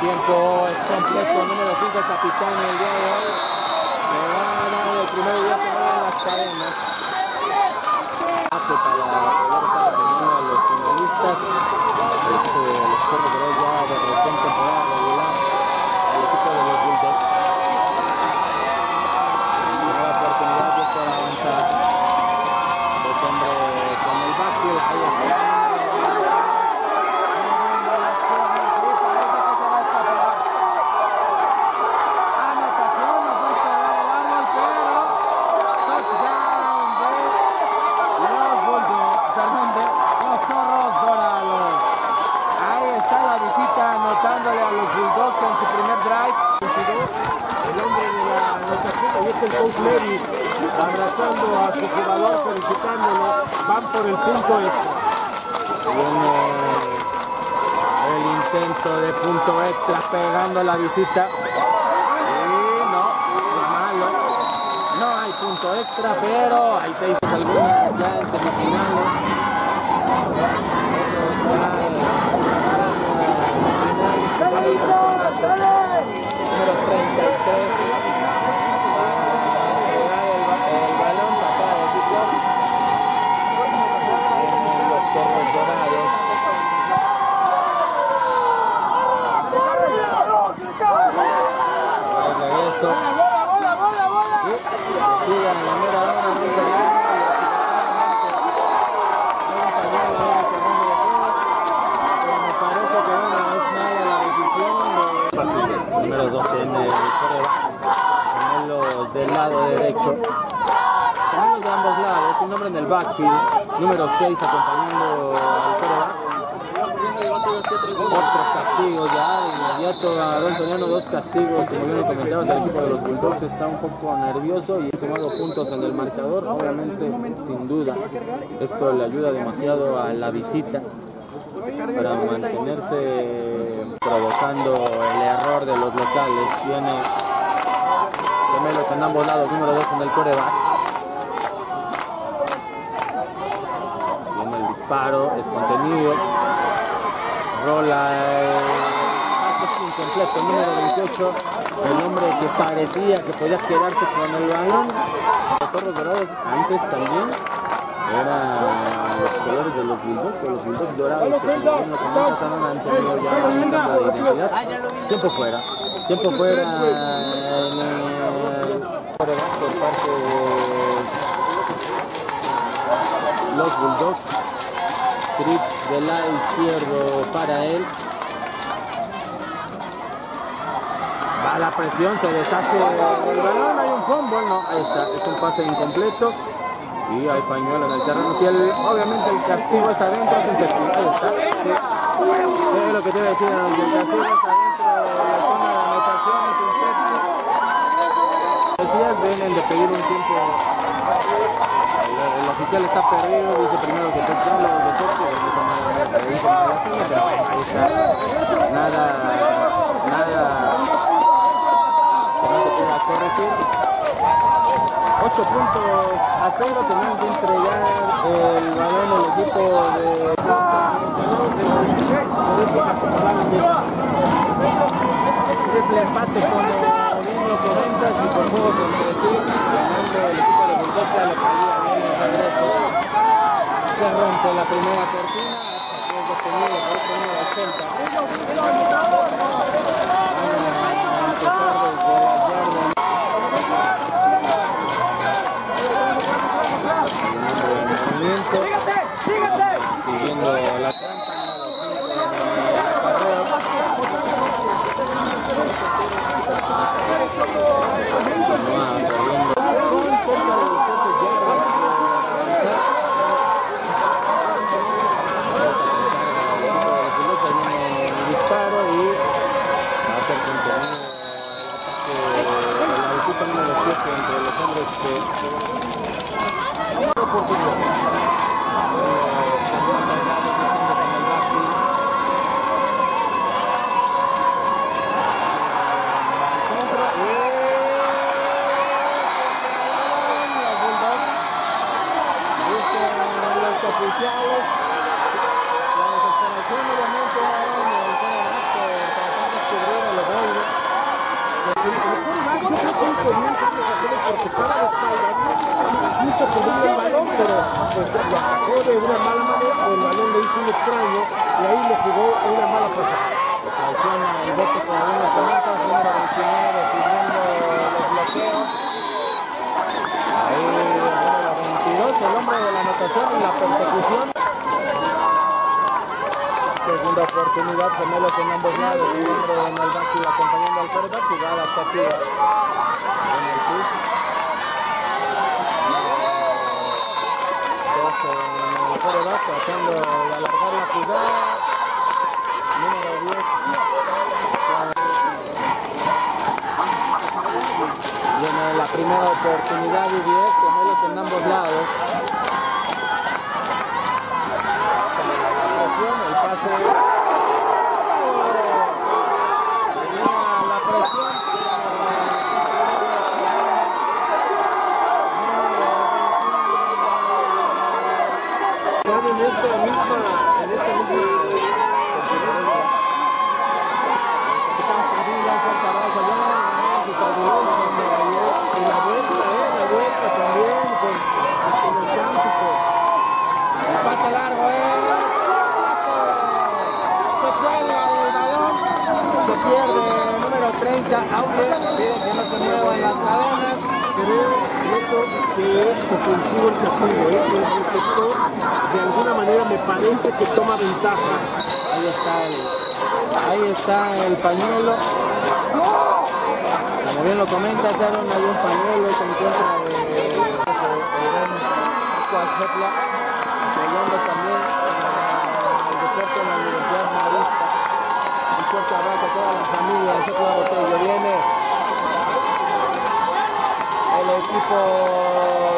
tiempo es completo, número 5 el capitán el día de hoy. Le a el primero y se mueven las cadenas. Para a los de los de recién temporada regular. El equipo de los Bulldogs. Nueva oportunidad ya para avanzar. Dos hombres en el backfield. Ahí está. Anotación, nos va a esperar el árbol, pero touchdown de los Bulldogs, perdón, de los Zorros Dorados. Ahí está la visita anotándole a los Bulldogs en su primer drive. 22, el hombre de la anotación, ahí está el coach Levy abrazando a su jugador, felicitándolo. Van por el punto extra. Viene el intento de punto extra pegando la visita. Y no, es malo. No hay punto extra, pero hay seis algunas ya en semifinales. Número 33. 16 acompañando al coreback. Otros castigos ya, inmediato a Don Soriano, dos castigos, como bien lo comentabas, el equipo de los Bulldogs está un poco nervioso y ha sumado puntos en el marcador, obviamente, sin duda, esto le ayuda demasiado a la visita para mantenerse provocando el error de los locales. Tiene gemelos en ambos lados, número 2 en el coreback. Disparo, es contenido. Rola el pase incompleto, número 28. El hombre que parecía que podía quedarse con el balón. Los zorros dorados antes también eran los colores de los Bulldogs o los Bulldogs dorados. Que ya identidad. Tiempo fuera. Tiempo fuera en el coreback por parte de los Bulldogs. Trip del lado izquierdo para él. Va la presión, se deshace el balón, hay un fumble, no, ahí está, es un pase incompleto y hay pañuelo en el terreno. Si el, obviamente el castigo es adentro, es un está. Sí. Es lo que te iba a decir, el castigo es adentro de la zona de anotación, es un safety. Decías, vienen de pedir un tiempo El, el oficial está perdido, dice primero que touchdown, luego que touchdown, y eso no- no le dicen a la seña, pero ahí. Nada, nada corregir. 8 puntos a 0, tenían que entregar el balón al equipo de Por eso se de triple empate como bien lo y con juegos entre sí, ganando el equipo regreso. Se rompe la primera cortina, hasta que es detenido por número 80. Van a empezar desde la yarda. Movimiento. Siguiendo la trampa, número Thank you. Quiso cubrir el balón, pero pues lo atacó de una mala manera o el balón le hizo un extraño y ahí le jugó una mala pasada. Traiciona el bote con algunos momentos, número 29 siguiendo los bloqueos. Ahí el número 22, el hombre de la anotación en la persecución. Segunda oportunidad, gemelos en ambos lados, un hombre en el backfield acompañando al quarterback, jugada activa en el pitch. 12 en el quarterback, tratando de alargar la jugada. Número 10. Viene la primera oportunidad y 10, gemelos en ambos lados. El pase. Venía la presión. Están en esta misma, en esta misma conferencia. Capitán Padilla, fuerte abrazo allá, su servidor, Y la vuelta, eh, la vuelta también con, con el cántico. El pase largo, eh. Se cuelga el balón. Se pierde el número 30, aunque piden que no se muevan las cadenas. Creo, que es ofensivo el castigo, ¿eh? El receptor de alguna manera me parece que toma ventaja. Ahí está el, ahí está el pañuelo. Como bien lo comenta Sharon, hay un pañuelo, se encuentra de eh, deporte en la Universidad Marista. Fuerte abrazo a toda la familia Botello. Viene el equipo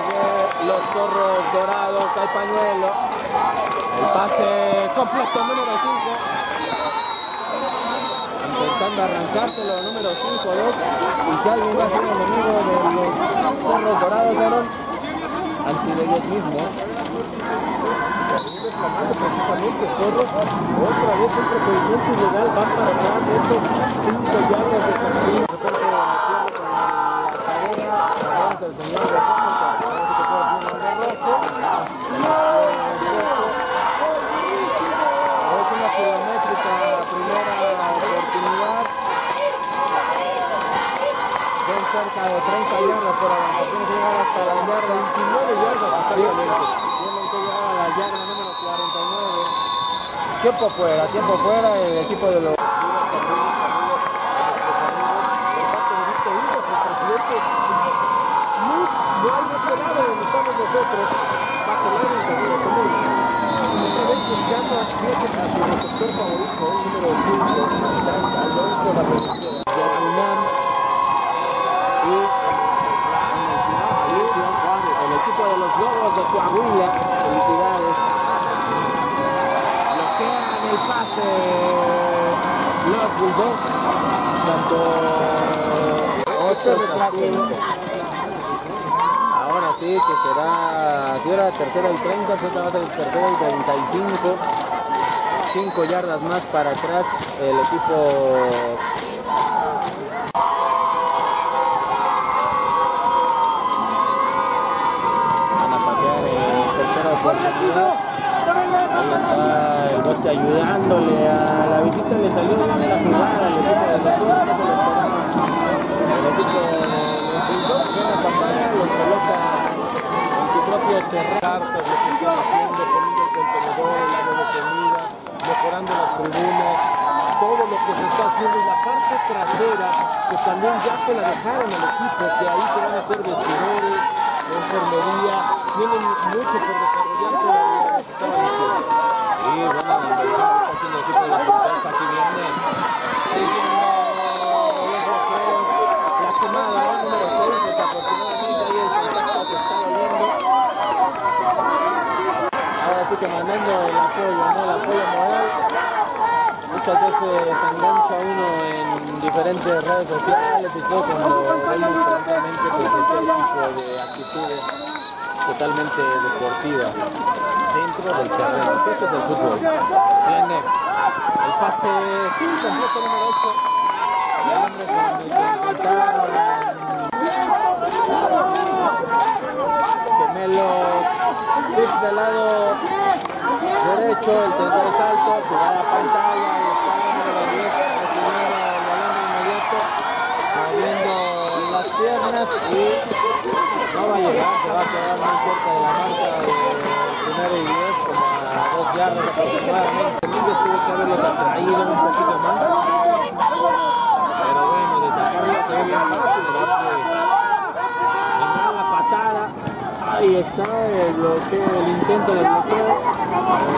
de los zorros dorados al pañuelo. El pase completo número 5. Intentando arrancárselo número 5-2. Y si alguien va a ser enemigo de los zorros dorados, Aaron, han sido ellos mismos. Reclamando precisamente Zorros, otra vez un procedimiento ilegal, va para atrás dentro, cinco yardas de castigo. De con la de de. Es una primera oportunidad. Ven cerca de 30 yardas por que llegar hasta la yarda 29 yardas que 49. Tiempo fuera, tiempo fuera el equipo de los... Luz, no hay de lado donde estamos nosotros, Barcelona en camino común. Otra vez buscando fíjate, a su receptor favorito, el número 5, Alonso Valenzuela. de la UNAM y, y el equipo de los de Coahuila. Felicidades. El pase los Bulldogs. Tanto otro castigo. Ahora sí que será, si era tercera y 30, pues va a ser tercera y 35. 5 yardas más para atrás el equipo van a patear en tercera oportunidad. Ahí está el ayudándole a la visita, le salió bien la jugada al equipo de la zona, no se lo esperaba. El equipo de los Bulldogs viene a los coloca en su propio terreno. cartas, lo que están haciendo, poniendo el contenedor, el área de comida, mejorando las tribunas, todo lo que se está haciendo y la parte trasera, que también ya se la dejaron al equipo, que ahí se van a hacer vestidores, enfermería, tienen mucho por desarrollar todavía. Sí, bueno, la inversión que está haciendo el equipo de los Bulldogs aquí viene siguiendo los bloqueos. Lastimado, ¿no? número 6, desafortunadamente ahí el contacto se está doliendo. Ahora sí que mandando el apoyo, ¿no? El apoyo moral. Muchas veces se engancha uno en diferentes redes sociales y todo cuando vemos precisamente pues este tipo de actitudes totalmente deportivas dentro del terreno. Esto es el fútbol. Viene el pase, sí, completo número 8. El hombre con el que enfrentaban gemelos Tips del lado derecho, el centro es alto, jugada a pantalla, y está el número 10 recibiendo el balón de inmediato, moviendo las piernas y no va a llegar, se va a quedar muy cerca de la marca de primero y 10, como a dos yardas aproximadamente. Domínguez tuvo que haberlos atraído un poquito más, pero bueno, de sacarlo se ve bien fácil, ¿verdad? La patada. Ahí está el bloqueo, el intento de bloqueo.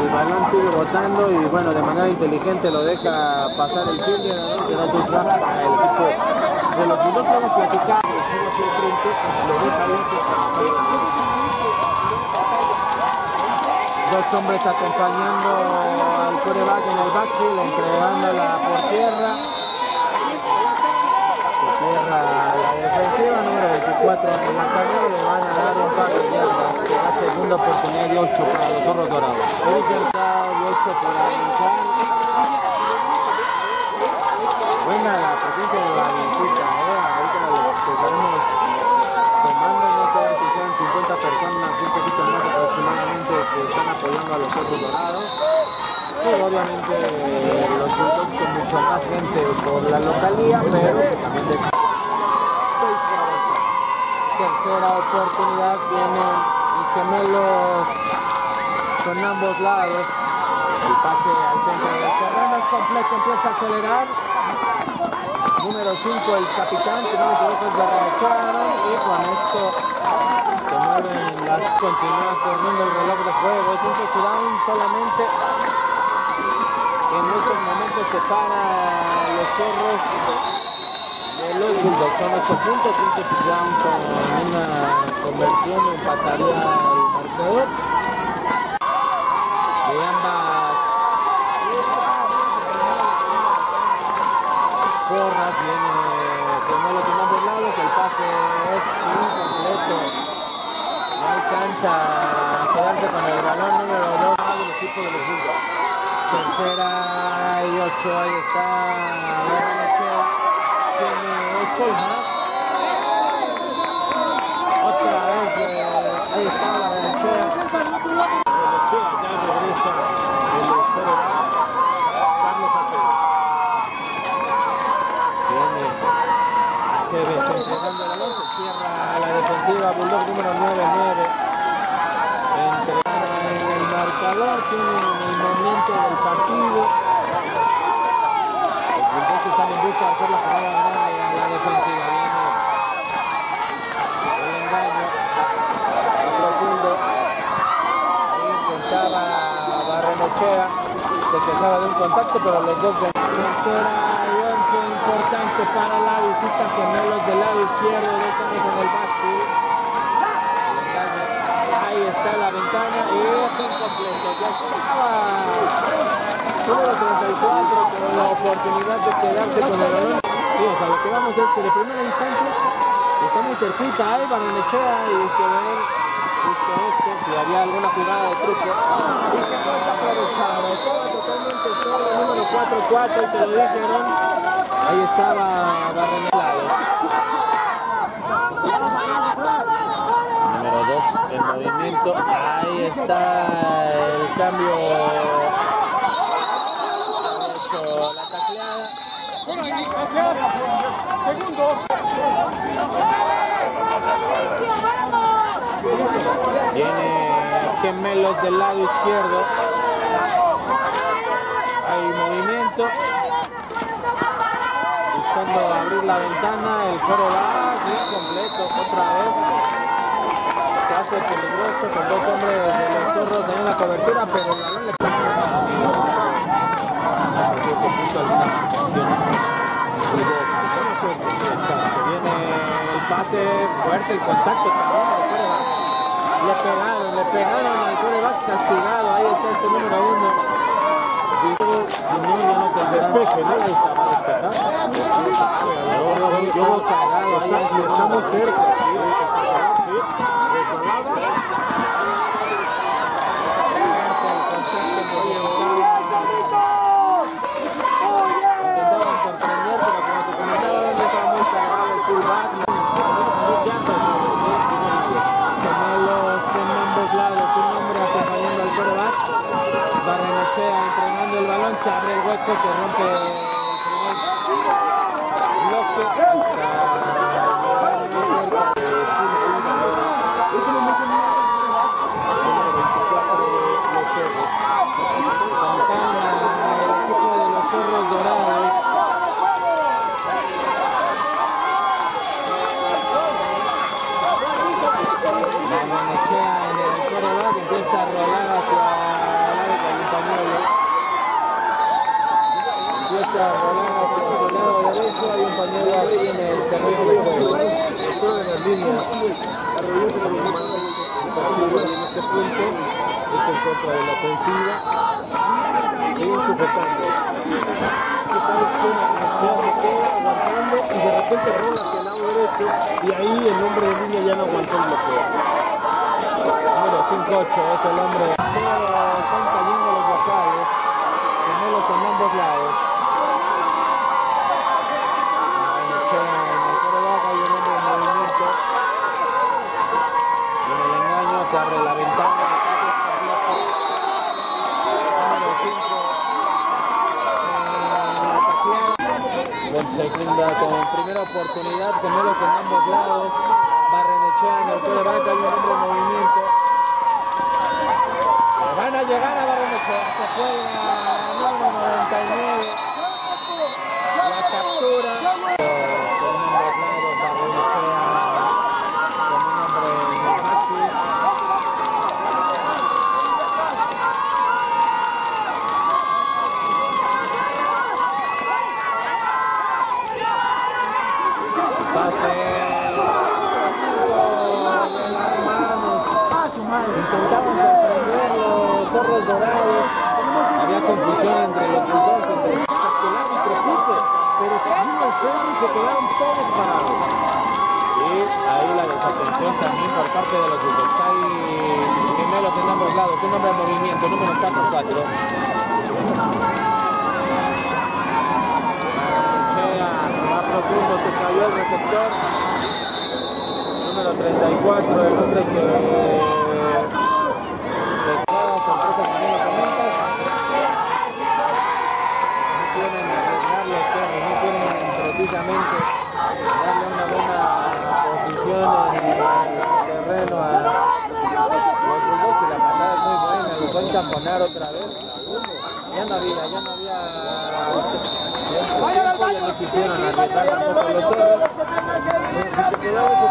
El balón sigue botando y bueno, de manera inteligente lo deja pasar el fielder. Será el equipo de los Bulldogs. Vamos a platicar. Recibe hacia el frente, lo deja. Dos hombres acompañando al coreback en el backfield, entregándola por tierra. Se cierra la defensiva, número 24 en la carrera, le van a dar un par de yardas. Será segunda oportunidad de 8 para los zorros dorados. Eric Garzado de 8 por avanzar. Buena la presencia de la visita, ¿eh? ahorita los estaremos tomando, no sé si son 50 personas, un poquito más aproximadamente, que están apoyando a los zorros dorados. Pero obviamente los Bulldogs con mucho más gente por la localía, pero que también de 6 por avanzar. Tercera oportunidad, vienen y gemelos con ambos lados. El pase al centro del terreno es completo, empieza a acelerar. Número 5, el capitán, si no me equivoco, es Remecharon. Y con esto se mueven las continúa corriendo el reloj de juego. Es un touchdown solamente. En estos momentos separa los zorros de los Bulldogs. Son 8 puntos, un touchdown con una conversión empataría el marcador. De ambas porras viene gemelos en ambos lados, el pase es incompleto. No alcanza a quedarse con el balón número 2 del equipo de los Bulldogs. Tercera y 8, ahí está. Tiene 8 y más. Otra vez, eh, ahí está Barrenechea. Benechea ya regresa el coreback, Carlos Aceves. Viene Aceves entregando el balón, se cierra la defensiva, Bulldog número 9-9. Entrega en el marcador, tienen el momento del partido. Los Bulldogs están en busca de hacer la jugada grande a la defensiva. Viene el engaño, a profundo. Ahí intentaba Barrenechea, se quejaba de un contacto, pero los dos ven- Tercera y once, importante para la visita gemelos del lado izquierdo, hombres en el backfield. El engaño. Ahí está la ya estaba número 34 con la oportunidad de quedarse con el balón. Sí, o sea, lo que vamos es que de primera instancia está muy cerquita ahí Barrenechea y que ver justo esto, si había alguna jugada de truco y que no está aprovechado. Totalmente solo, número 4-4, te lo dijeron. Ahí estaba Barrenechea. 2 en movimiento. Ahí está el cambio. Hecho la tacleada. Tiene gemelos del lado izquierdo. Hay movimiento. Buscando abrir la ventana. El coro va completo otra vez. Pase peligroso con dos hombres de los zorros en la cobertura, pero el balón le. Viene el pase fuerte, el contacto también al coreback. Le pegaron, le pegaron al coreback castigado. Ahí está este número uno. Dice, si no, ya no. Despeje, ¿no? Ahí está, va a despejar. Yo, cagado este estamos cerca, sí, cargado el balón, se abre el se rompe el primer bloque. Está muy cerca de cinco número 24 de los cerros. Con calma, el equipo de los cerros dorados. Barrenechea en el coreback empieza a rolar hacia el área con un pañuelo. Empieza a rolar hacia su lado derecho, hay un pañuelo aquí en el terreno de juego. Todas las líneas. En este punto es en contra de la ofensiva. Siguen sujetando. Tú sabes una conexión se queda aguantando y de repente rola hacia el lado derecho y ahí el hombre de línea ya no aguantó el bloqueo. Número 5-8 es el hombre. Están cayendo los vocales. Gemelos en ambos lados. Barrenechea en el coreback, hay un hombre en movimiento. Viene el engaño, se abre la ventana. el pase es completo. Número 5. la tacleada. Con segunda, con primera oportunidad, gemelos en ambos lados. Barrenechea en el coreback, hay un hombre en movimiento. Van a llegar a Barrenechea, se juega número 99. La captura. Son ambos lados, Barrenechea con un hombre en el backfield. Pase. de las manos. Intentaban sorprender los zorros dorados. Había confusión entre los dos, entre Hasta que el árbitro pero vino el centro y se quedaron todos parados. Y ahí la desatención también por parte de los Bulldogs. Hay gemelos en ambos lados. Un hombre en movimiento, número 4-4. Chea, va profundo, se cayó el receptor. Número 34, el hombre que se queda, sorpresa que no lo comentas. No quieren arriesgar los cerros, no quieren precisamente darle una buena posición en el terreno a los Bulldogs y la patada es muy buena, los va a otra vez. Ya no había, ya no había tiempo, ya no quisieron arriesgar tampoco los cerros.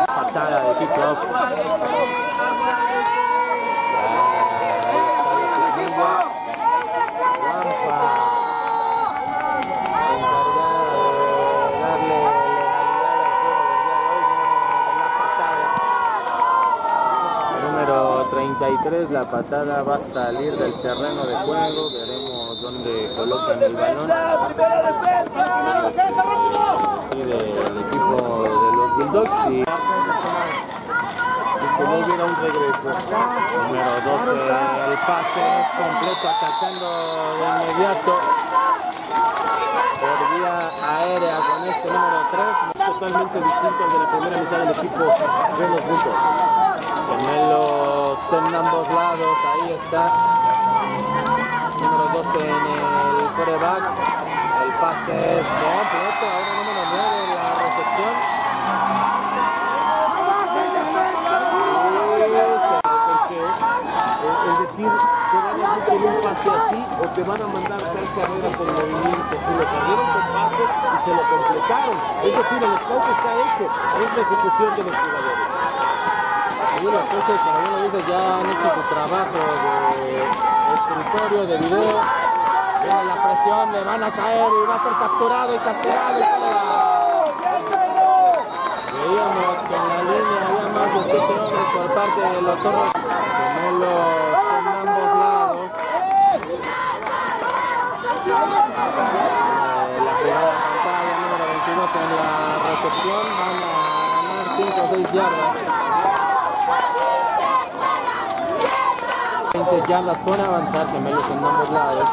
Patada de kickoff. 33, la patada va a salir del terreno de juego. Veremos dónde colocan el balón. Sí, del equipo de los Bulldogs. Y Que no hubiera un regreso. número 12, el pase es completo, atacando de inmediato. Por vía aérea con este número 3. Totalmente distinto al de la primera mitad del equipo de los Bulldogs. En ambos lados, ahí está. Número 12 en el coreback. El pase es completo, ahora número 9 en la recepción. Es decir, te van a con un pase así o te van a mandar tal carrera con movimiento. Y lo salieron con pase y se lo completaron. Es decir, el scout está hecho, es la ejecución de los jugadores. Y los coches, como bien lo dice, ya han hecho su trabajo de escritorio, de video. Viene la presión, le van a caer y va a ser capturado y castigado. y. Veíamos que en la línea había más de siete hombres por parte de los zorros gemelos en ambos lados. Eh, la jugada pantalla número 22 en la recepción van a ganar 5 o 6 yardas. 20 yardas por avanzar, gemelos en ambos lados.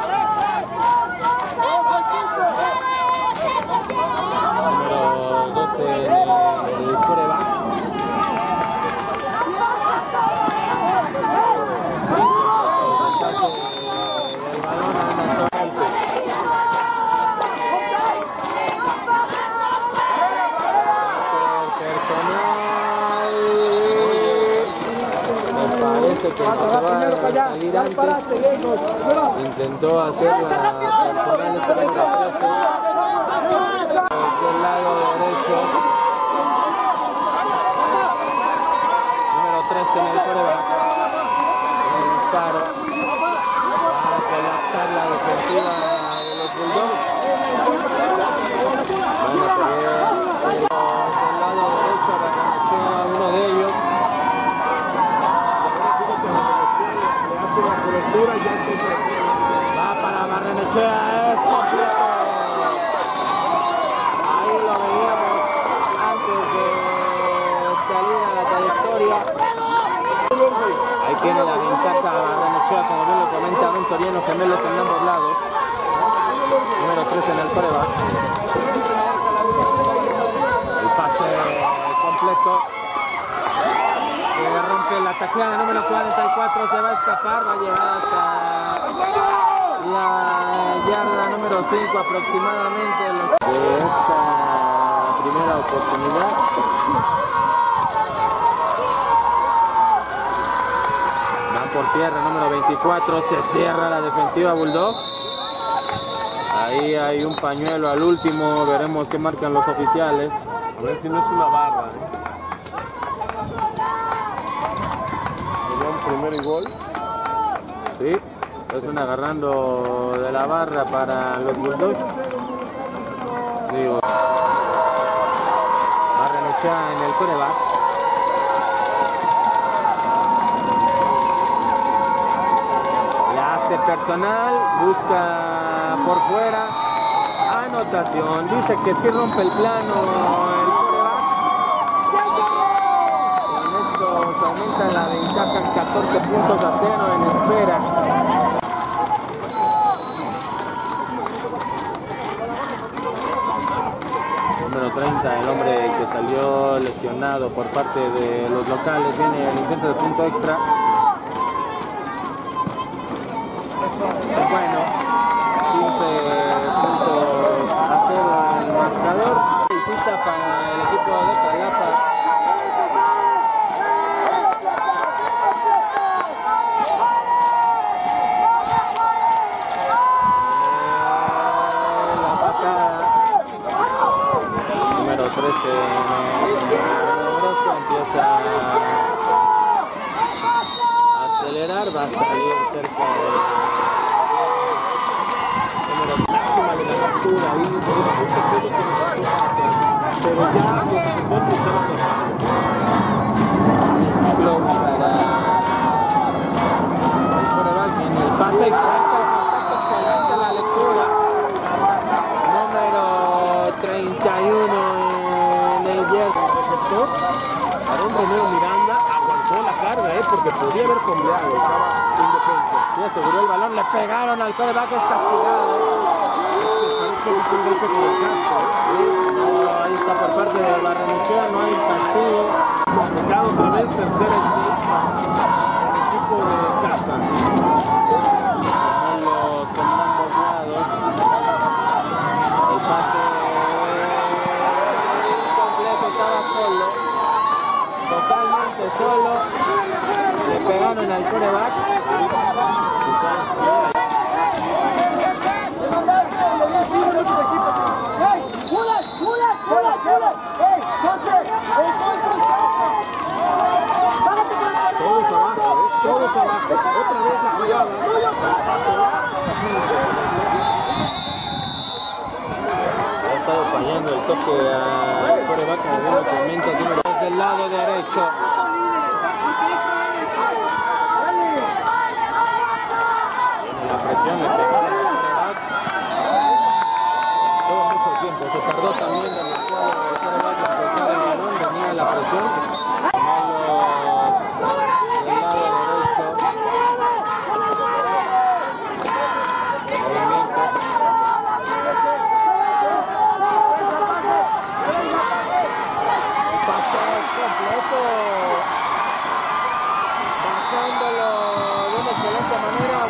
Número 12 en el coreback. El pase del balón a una zona alta. personal. Me parece que no se va a salir antes. Intentó hacer la personal número 13. Del lado derecho. Número 13 en el coreback. El disparo. Para colapsar la defensiva de los Bulldogs. Van a querer ser del lado derecho, Barranechea, uno de ellos. Le hace la cobertura y ya está Va para Barrenechea, es completo. Ahí lo veíamos antes de salir a la trayectoria. Ahí tiene la ventaja Barrenechea, como bien lo comenta Ben Soriano, gemelos en ambos lados. Número 13 en el prueba. El pase completo. Se rompe la tacleada número 44, se va a escapar, va a llegar hasta la yarda número 5 aproximadamente de esta primera oportunidad. Por tierra número 24, se cierra la defensiva Bulldog. Ahí hay un pañuelo al último, veremos qué marcan los oficiales. A ver si no es una barra. ¿eh? Un y gol. Sí, están agarrando de la barra para los Bulldogs. Digo, Barrenechea en el coreback. La hace personal, busca por fuera. Anotación, dice que sí rompe el plano el. Con se aumenta la ventaja 14 puntos a 0 en espera. Número 30, el hombre que salió lesionado por parte de los locales, viene el intento de punto extra. Bueno, 15 puntos a 0 en el marcador. Visita para el equipo de. Eh, patada número 13 en el brazo empieza a acelerar, va a salir cerca de número de la captura ahí, es- ese Pasa el pase excelente la lectura número treinta y uno en el diez receptor a dónde Miranda aguantó la carga eh, porque podía haber comleado un defensa aseguró el balón le pegaron al correbaque estás castigado. Es que ese es un golpe con el casco, ¿eh? No, ahí está por parte de Barrenechea, no hay castigo. Complicado otra vez, tercera y seis para el equipo de casa. En los ambos lados. El pase completo estaba solo. Totalmente solo. Le pegaron al coreback. ¿Y sabes qué? Todos abajo, ¿eh? Todos abajo. Otra vez la jugada. Ha estado fallando el toque al coreback en algunos momentos. dos del lado derecho. La presión, le coreback. Todo mucho tiempo, se tardó también el en el. Malos del lado derecho. Movimiento. Pasos completo. Bajándolo de una excelente manera, aunque hay un pañuelo. Es defensivo, ¿eh? Ya no fueron los oficiales. La doble reversible, fíjate. Doble reversa pase. Bien la sorpresa. Y les dio tiempo, yo decía. y les dio tiempo. A los del 2. Por tierra, número 10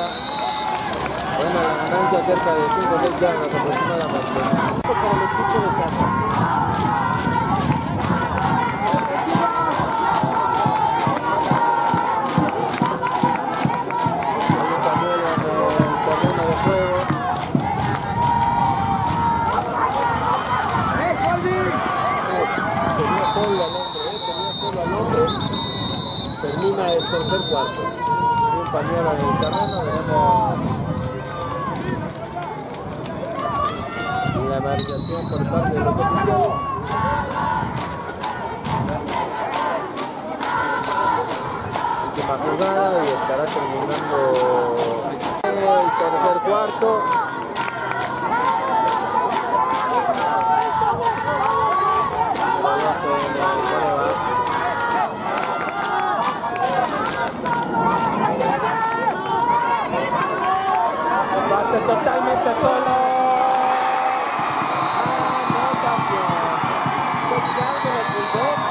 Ganancia cerca de 5 o 6 yardas aproximadamente. para el equipo de casa. Hay un pañuelo en el terreno de juego. Tenía solo al hombre, ¿eh? Tenía solo al hombre. Termina el tercer cuarto. Hay un pañuelo en el terreno. Veremos. La marcación por parte de los oficiales. Última jugada y estará terminando el tercer cuarto. Todavía se viene el coreback. Pase totalmente solo. Anotación. Touchdown de los Bulldogs.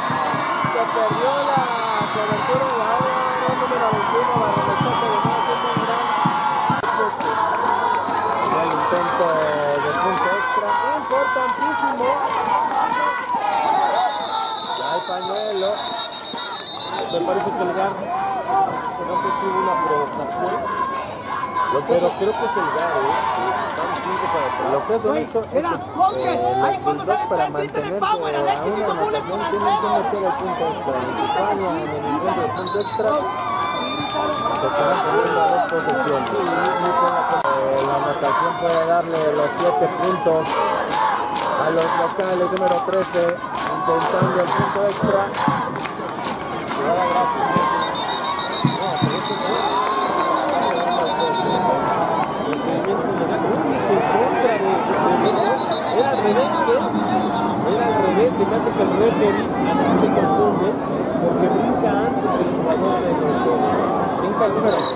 Se perdió la cobertura de la área número 21. Barrenechea que venía haciendo un gran el intento de punto extra. Importantísimo. Ya hay pañuelo. Me parece que el GAR, no sé si hubo una provocación, Lo que, pero creo que es el GAR, ¿eh? Están cinco para atrás. lo que es hecho es Mira, que coche, eh, ahí los cuando sale para el mantenerse power, a Alexis una hizo bullet anotación con el tienen que meter el punto extra. En España, en el intento de punto extra, se estarán poniendo a dos posesiones. Eh, la anotación puede darle los siete puntos a los locales número 13, intentando el punto extra. Era al revés, ¿eh? Era al revés. Se me hace que el referee aquí se confunde porque brinca antes el jugador de Grosjean. Brinca el número 6.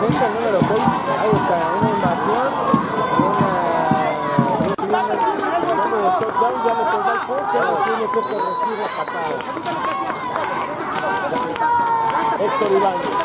Brinca el número 6. Ahí está, una invasión. Una. Bueno, el touchdown ya le pegó al poste, tiene que la patada. Héctor Ibáñez.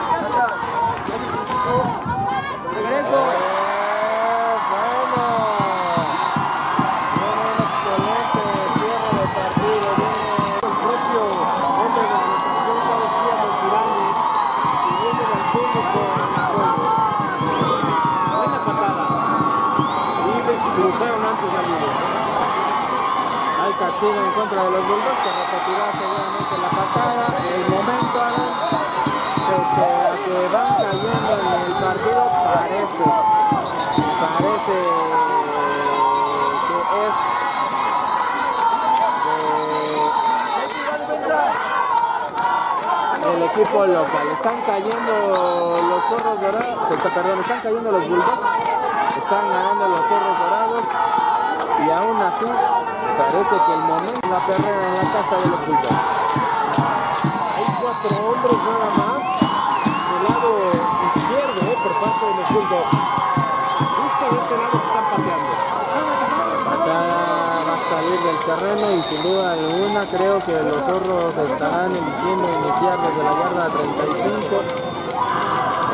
Contra de los Bulldogs, se repetirá seguramente la patada. El momento, Aaron, que se que van cayendo en el partido parece, parece que es de el equipo local. Están cayendo los zorros dorados, perdón, están cayendo los bulldogs, están ganando los zorros dorados y aún así parece que el momento la perrera en la casa de los bulldogs. Hay cuatro hombres nada más del lado izquierdo eh, por parte de los Bulldogs. Justo de ese lado que están pateando. Patada va a salir del terreno y sin duda alguna creo que los zorros estarán eligiendo iniciar desde la yarda 35.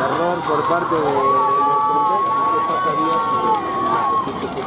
Error por parte de los bulldogs. ¿Qué pasaría si,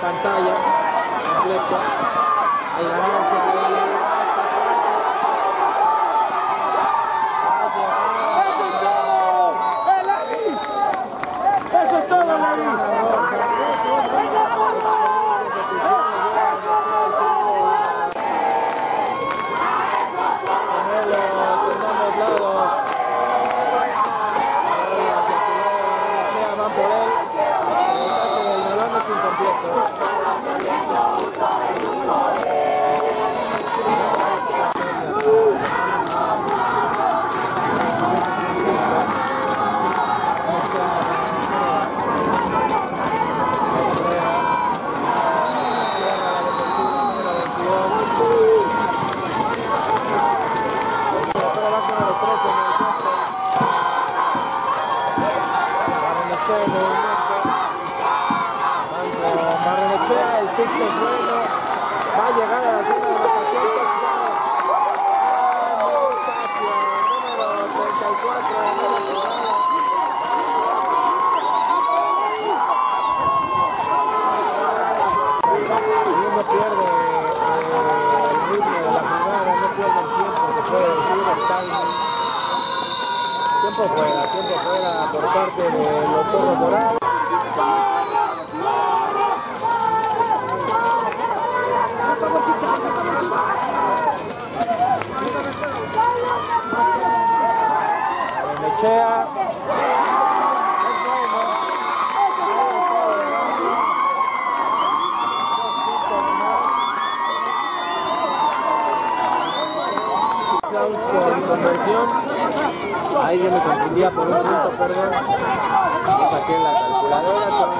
pantalla completa. Hay ganancia de ¡Eso es todo! ¡Eh, Larry! ¡Eso es todo, Larry! Tiempo fuera, tiempo fuera por parte de los Dorados. Mechea. Con conversión. Ahí yo me confundía por un punto, perdón. Saqué la calculadora, son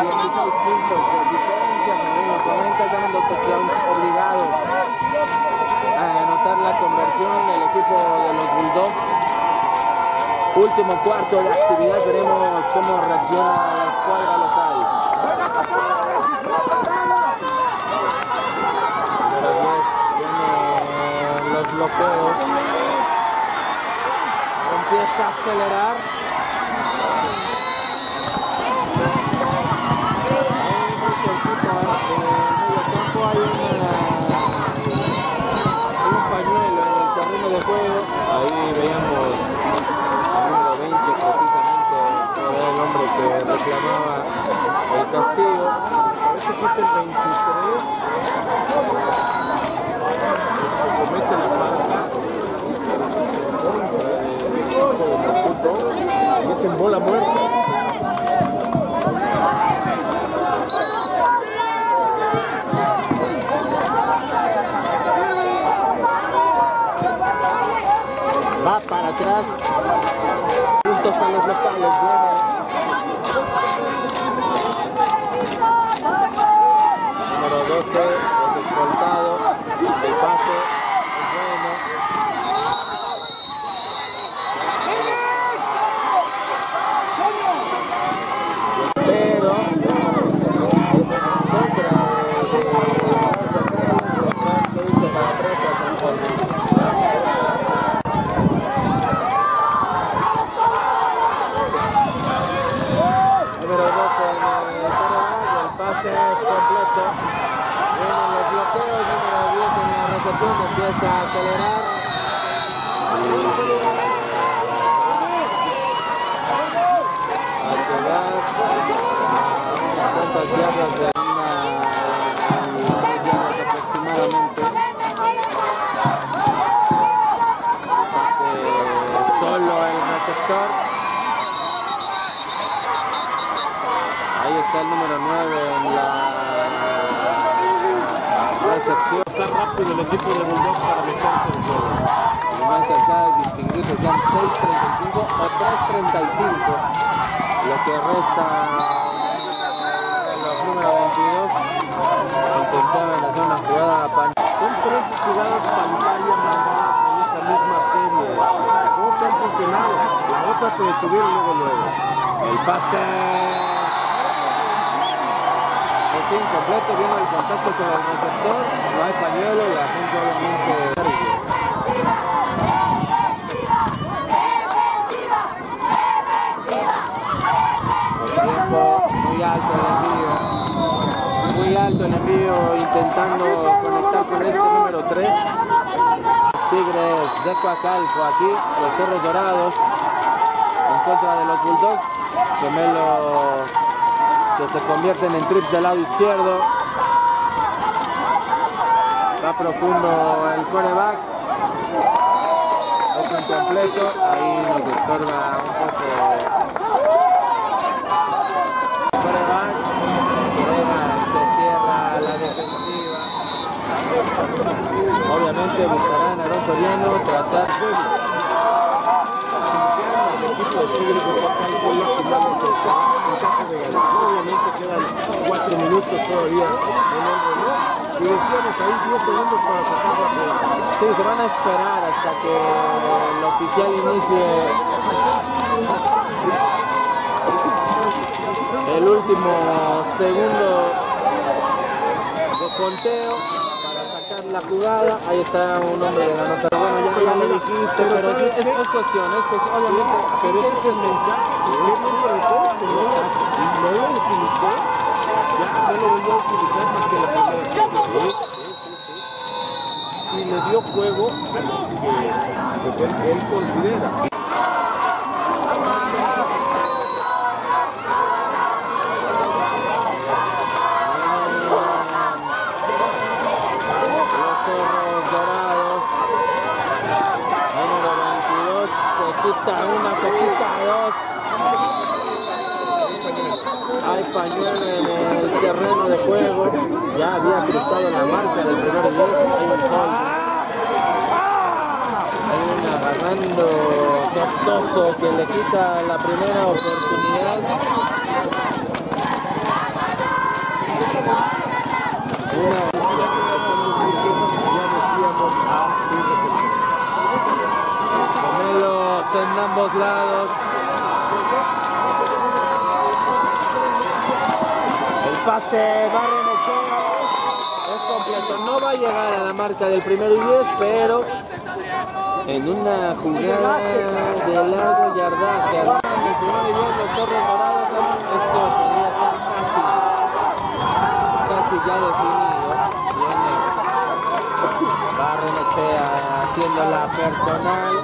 16 puntos de diferencia. Los 90 llaman dos touchdowns obligados a anotar la conversión del equipo de los Bulldogs. Último cuarto de actividad, veremos cómo reacciona la escuadra local. Número 10 vienen los bloqueos. Empieza acelerar. Un pañuelo en el terreno de juego. Ahí veíamos el número 20 precisamente, el hombre que reclamaba el castigo. Parece que es el 23. El que comete en bola muerta. Va para atrás. Puntos a los locales. Número 12 es escoltado. El pase es bueno. Pero es en contra de, de, de, dice para prestas en contra. pase es completo. Vienen los bloqueos, número 10 en la recepción, empieza a acelerar. A quedar a unas cuantas yardas de. Ahí está el número 9 en la recepción. Está rápido el equipo de Bulldogs para meterse en juego. Si no alcanzaba a distinguir que sean 6.35 o 3.35. Lo que resta los número 22 intentaban hacer una jugada a pan. Son tres jugadas pantalla mandadas en esta misma serie. Dos que han funcionado. La otra que detuvieron luego luego. El pase es incompleto, viene el contacto con el receptor, no hay pañuelo y la gente obviamente muy alto el envío, muy alto el envío intentando conectar con este número 3. Los Tigres de Coacalco aquí, los Cerros Dorados en contra de los Bulldogs, gemelos se convierten en trips del lado izquierdo. Va profundo el coreback. Es incompleto, ahí nos estorba un poco coreback. Se cierra la defensiva. Obviamente buscarán a Aaron Soriano tratar el equipo de Tigres de de caso de ganar. Obviamente quedan cuatro minutos todavía en el reloj. Y decíamos ahí 10 segundos para sacar la jugada. Sí, se van a esperar hasta que el oficial inicie el último segundo de conteo la jugada. Ahí está un hombre de la nota. Bueno, ya, ya le dijiste, Pero sí, ¿sabes es, cuestión, es cuestión. Obviamente, Pero ese es el mensaje. Coach no, no lo utilizó, ya no lo volvió a utilizar más que la primera. Y le dio juego a los que pues, él, él considera. Los zorros dorados. Número 22. Se una, se quita dos. Hay pañuelo en el terreno de juego. Ya había cruzado la marca del primer 10. Hay un foul. Agarrando costoso que le quita la primera oportunidad. Una Ya decíamos a su receptor. Gemelos en ambos lados. El pase va. Es completo. No va a llegar a la marca del primero y 10, pero en una jugada de largo yardaje. El primero y 10 los zorros dorados. Esto podría estar casi, casi ya definido. Viene Barrenechea haciendo la personal.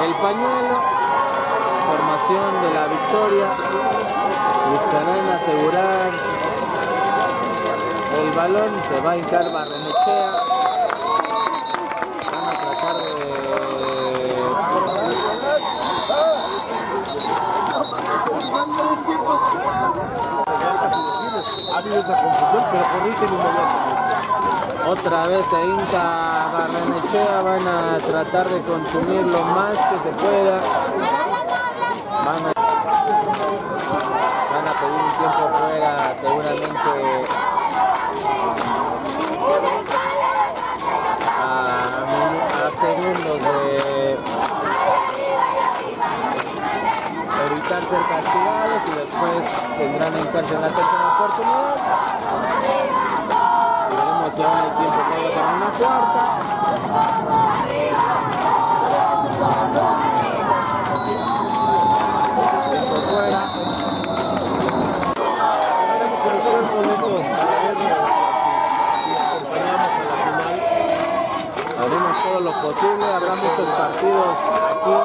El pañuelo, formación de la victoria, buscarán asegurar el balón, se va a hincar Barrenechea, van a tratar de... Ha habido esa confusión, pero corrigen. Otra vez se hinca Barrenechea, van a tratar de consumir lo más que se pueda un tiempo afuera, seguramente a, a segundos de evitar ser castigados y después tendrán entonces la tercera oportunidad. Y veremos si aún hay tiempo que para una cuarta. Tiempo fuera. Posible, habrá muchos partidos aquí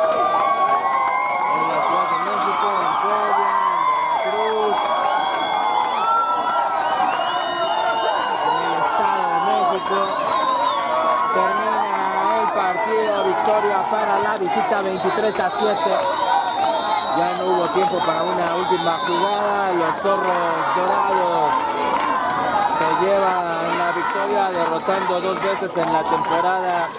en la Ciudad de México, en Puebla, en Veracruz, en el Estado de México. Termina el partido, victoria para la visita 23 a 7. Ya no hubo tiempo para una última jugada, los zorros dorados se llevan la victoria derrotando dos veces en la temporada